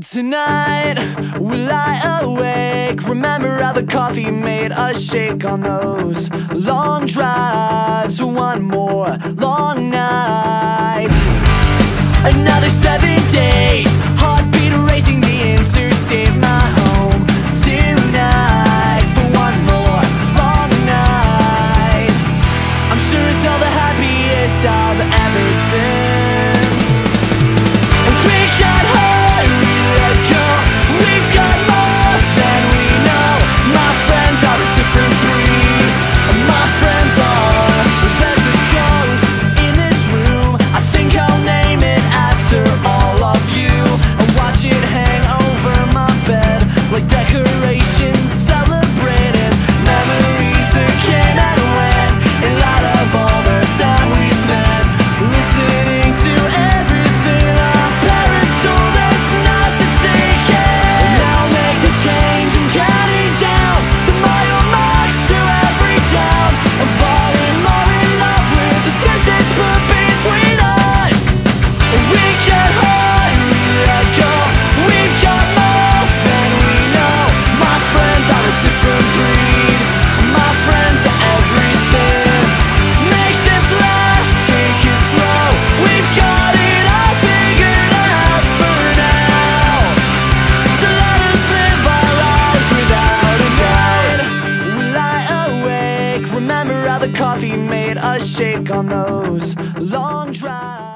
Tonight we lie awake. Remember how the coffee made us shake on those long drives. One more long night. the coffee made us shake on those long drives.